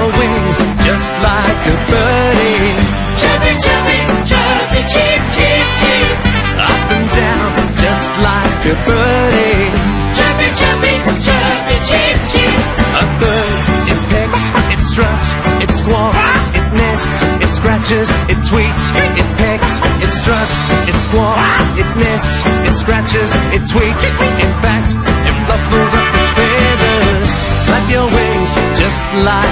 your wings just like a birdie. Chirpy, chirpy, chirpy, cheep, cheep, cheep. Up and down just like a birdie. Chirpy, chirpy, chirpy, cheep, cheep. A bird, it pecks, it struts, it squawks, it nests, it scratches, it tweets, it pecks, it struts, it squawks, it nests, it scratches, it tweets. In fact,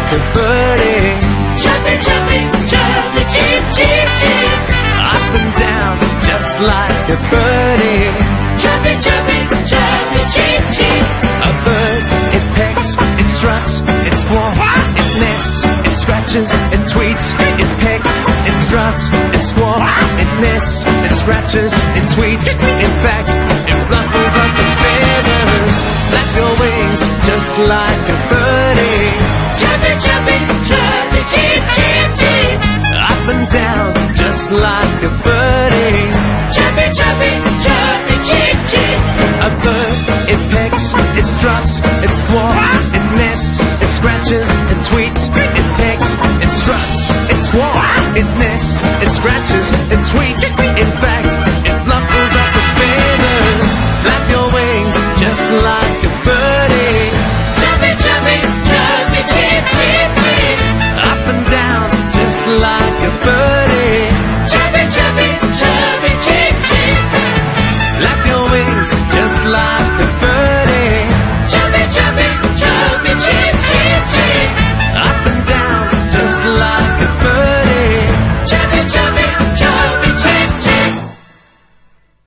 like a birdie. Chirpy, chirpy, chirpy, cheep, cheep, cheep. Up and down just like a birdie. Chirpy, chirpy, chirpy, cheep, cheep. A bird, it pecks, it struts, it squawks, it nests, it scratches, it tweets, it pecks, it struts, it squawks, it nests, it scratches, it tweets. In fact, it ruffles up its feathers. Flap your wings just like a birdie. Like a birdie. Chirpy, chirpy, chirpy, cheep, cheep. A bird, it pecks, it struts, it squawks, it nests, it scratches, it tweets, it pecks, it struts, it squawks, it nests, it scratches, it tweets. It like birdie.